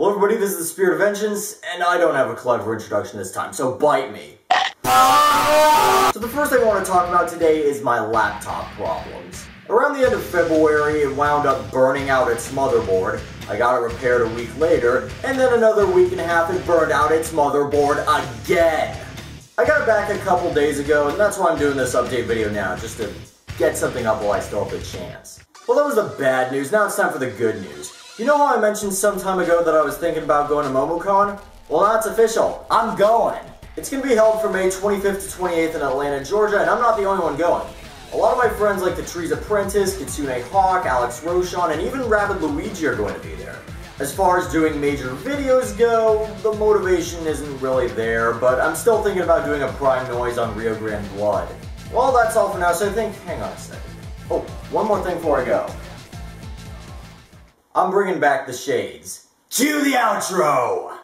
Hello everybody, this is the Spirit of Vengeance, and I don't have a clever introduction this time, so bite me. So the first thing I want to talk about today is my laptop problems. Around the end of February, it wound up burning out its motherboard. I got it repaired a week later, and then another week and a half it burned out its motherboard again. I got it back a couple days ago, and that's why I'm doing this update video now, just to get something up while I still have the chance. Well, that was the bad news, now it's time for the good news. You know how I mentioned some time ago that I was thinking about going to MomoCon? Well, it's official. I'm going. It's going to be held from May 25th to 28th in Atlanta, Georgia, and I'm not the only one going. A lot of my friends like the Trees Apprentice, Kitsune Hawk, Alex Roshan, and even Rabbid Luigi are going to be there. As far as doing major videos go, the motivation isn't really there, but I'm still thinking about doing a prime noise on Rio Grande Blood. Well, that's all for now, so I think, hang on a second. Oh, one more thing before I go. I'm bringing back the shades. Cue the outro!